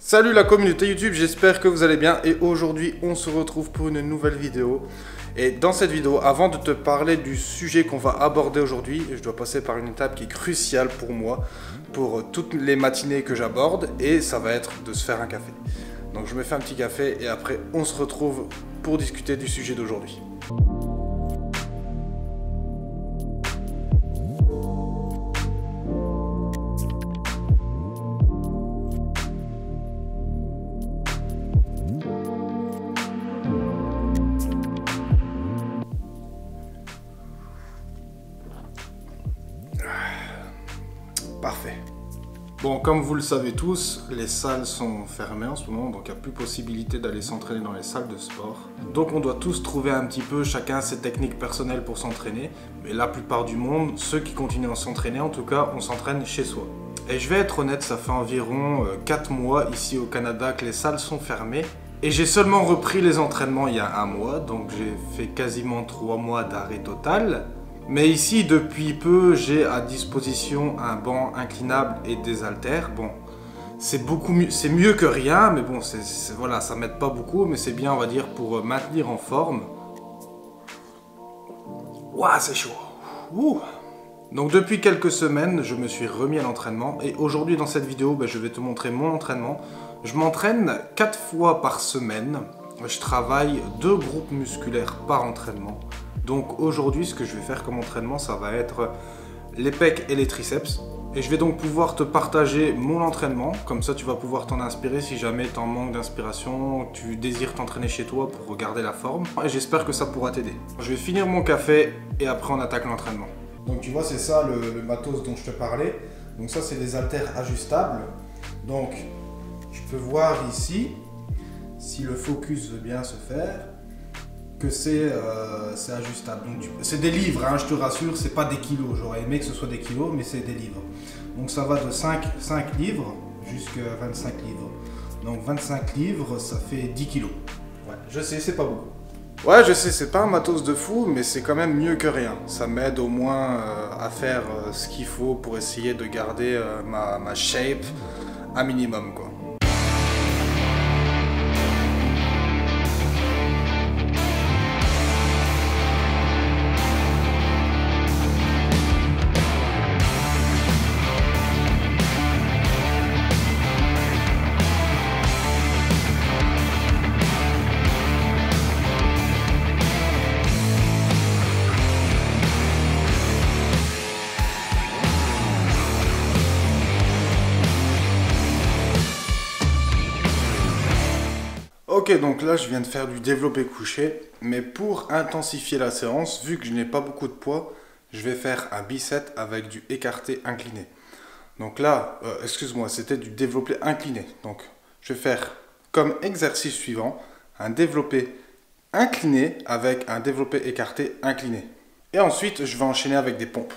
Salut la communauté YouTube, j'espère que vous allez bien et aujourd'hui on se retrouve pour une nouvelle vidéo. Et dans cette vidéo, avant de te parler du sujet qu'on va aborder aujourd'hui, je dois passer par une étape qui est cruciale pour moi, pour toutes les matinées que j'aborde, et ça va être de se faire un café. Donc je me fais un petit café et après on se retrouve pour discuter du sujet d'aujourd'hui. Bon, comme vous le savez tous, les salles sont fermées en ce moment, donc il n'y a plus possibilité d'aller s'entraîner dans les salles de sport. Donc on doit tous trouver un petit peu chacun ses techniques personnelles pour s'entraîner, mais la plupart du monde, ceux qui continuent à s'entraîner, en tout cas, on s'entraîne chez soi. Et je vais être honnête, ça fait environ 4 euh, mois ici au Canada que les salles sont fermées. Et j'ai seulement repris les entraînements il y a un mois, donc j'ai fait quasiment 3 mois d'arrêt total. Mais ici, depuis peu, j'ai à disposition un banc inclinable et des haltères. Bon, c'est beaucoup mieux, c'est mieux que rien, mais bon, c'est, voilà, ça m'aide pas beaucoup, mais c'est bien, on va dire, pour euh, maintenir en forme. Ouah, c'est chaud. Donc depuis quelques semaines, je me suis remis à l'entraînement et aujourd'hui dans cette vidéo, ben, je vais te montrer mon entraînement. Je m'entraîne 4 fois par semaine. Je travaille deux groupes musculaires par entraînement. Donc aujourd'hui, ce que je vais faire comme entraînement, ça va être les pecs et les triceps. Et je vais donc pouvoir te partager mon entraînement, comme ça tu vas pouvoir t'en inspirer si jamais tu en manques d'inspiration, tu désires t'entraîner chez toi pour regarder la forme. Et j'espère que ça pourra t'aider. Je vais finir mon café et après on attaque l'entraînement. Donc tu vois, c'est ça le, matos dont je te parlais. Donc ça, c'est des haltères ajustables. Donc tu peux voir ici, si le focus veut bien se faire, que c'est euh, ajustable. C'est des livres, hein, je te rassure, c'est pas des kilos. J'aurais aimé que ce soit des kilos, mais c'est des livres. Donc ça va de 5, 5 livres jusqu'à 25 livres. Donc 25 livres, ça fait 10 kilos. Ouais, je sais, c'est pas beaucoup. Ouais, je sais, c'est pas un matos de fou, mais c'est quand même mieux que rien. Ça m'aide au moins euh, à faire euh, ce qu'il faut pour essayer de garder ma, ma shape un minimum, quoi. Donc là je viens de faire du développé couché, mais pour intensifier la séance, vu que je n'ai pas beaucoup de poids, je vais faire un bicep avec du écarté incliné. Donc là, euh, excuse-moi, c'était du développé incliné. Donc je vais faire comme exercice suivant un développé incliné avec un développé écarté incliné. Et ensuite, je vais enchaîner avec des pompes.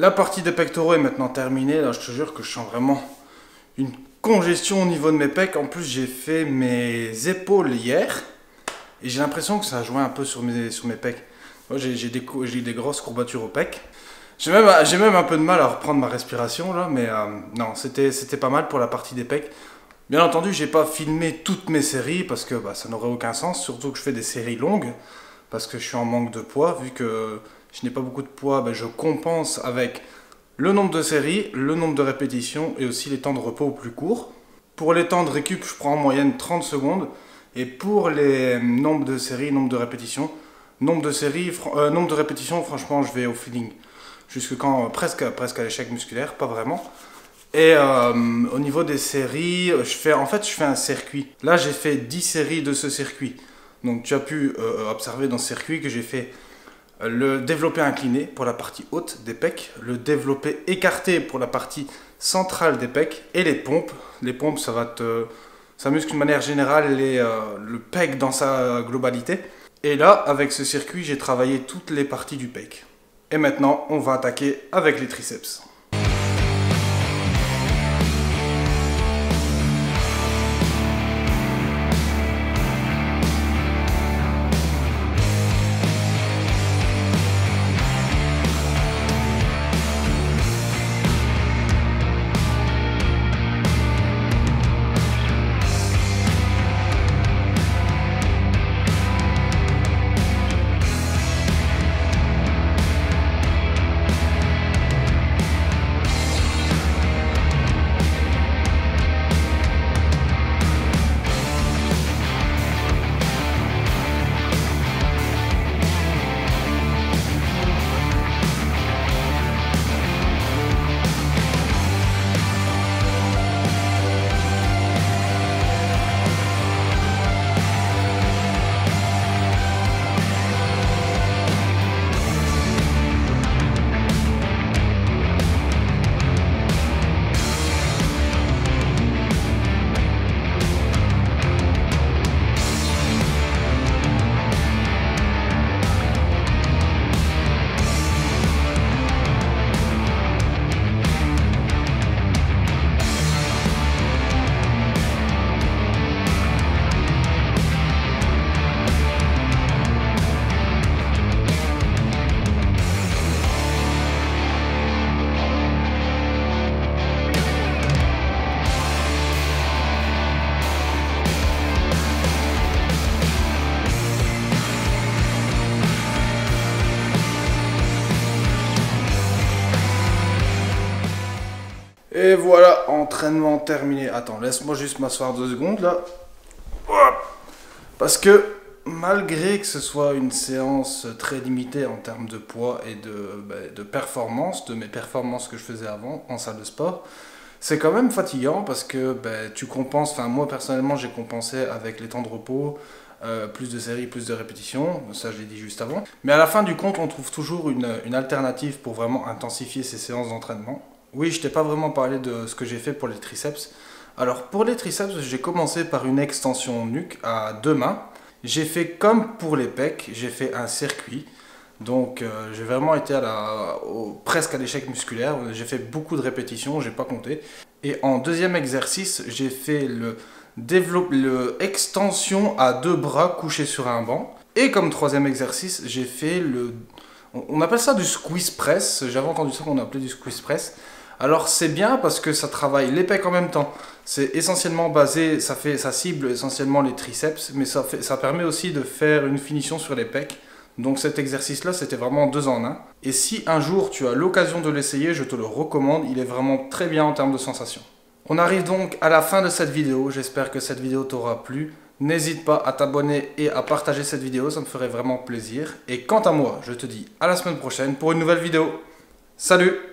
La partie des pectoraux est maintenant terminée. Je te jure que je sens vraiment une congestion au niveau de mes pecs. En plus, j'ai fait mes épaules hier. Et j'ai l'impression que ça a joué un peu sur mes, pecs. J'ai des, des grosses courbatures aux pecs. J'ai même, même un peu de mal à reprendre ma respiration là, mais euh, non, c'était pas mal pour la partie des pecs. Bien entendu, j'ai pas filmé toutes mes séries parce que bah, ça n'aurait aucun sens, surtout que je fais des séries longues parce que je suis en manque de poids vu que je n'ai pas beaucoup de poids, ben je compense avec le nombre de séries, le nombre de répétitions et aussi les temps de repos plus courts. Pour les temps de récup, je prends en moyenne 30 secondes. Et pour les nombres de séries, nombre de répétitions, nombre de séries, euh, de répétitions, franchement, je vais au feeling. Jusque quand, presque, presque à l'échec musculaire, pas vraiment. Et euh, au niveau des séries, je fais, en fait, je fais un circuit. Là, j'ai fait 10 séries de ce circuit. Donc, tu as pu euh, observer dans ce circuit que j'ai fait euh, le développé incliné pour la partie haute des pecs, le développé écarté pour la partie centrale des pecs et les pompes. Les pompes, ça va te, ça muscle de manière générale les, le pec dans sa globalité. Et là, avec ce circuit, j'ai travaillé toutes les parties du pec. Et maintenant, on va attaquer avec les triceps. Et voilà, entraînement terminé. Attends, laisse-moi juste m'asseoir deux secondes là. Parce que malgré que ce soit une séance très limitée en termes de poids et de, bah, de performance, de mes performances que je faisais avant en salle de sport, c'est quand même fatigant parce que bah, tu compenses, enfin moi personnellement j'ai compensé avec les temps de repos, euh, plus de séries, plus de répétitions, ça je l'ai dit juste avant. Mais à la fin du compte, on trouve toujours une, une alternative pour vraiment intensifier ces séances d'entraînement. Oui, je t'ai pas vraiment parlé de ce que j'ai fait pour les triceps. Alors pour les triceps, j'ai commencé par une extension nuque à deux mains. J'ai fait comme pour les pecs, j'ai fait un circuit. Donc euh, j'ai vraiment été à la, presque à l'échec musculaire. J'ai fait beaucoup de répétitions, j'ai pas compté. Et en deuxième exercice, j'ai fait le, le extension à deux bras couchés sur un banc. Et comme troisième exercice, j'ai fait le... On appelle ça du squeeze press. J'avais entendu ça qu'on appelait du squeeze press. Alors c'est bien parce que ça travaille les pecs en même temps. C'est essentiellement basé, ça, fait, ça cible essentiellement les triceps, mais ça, permet aussi de faire une finition sur les pecs. Donc cet exercice-là, c'était vraiment deux en un. Et si un jour tu as l'occasion de l'essayer, je te le recommande. Il est vraiment très bien en termes de sensations. On arrive donc à la fin de cette vidéo. J'espère que cette vidéo t'aura plu. N'hésite pas à t'abonner et à partager cette vidéo, ça me ferait vraiment plaisir. Et quant à moi, je te dis à la semaine prochaine pour une nouvelle vidéo. Salut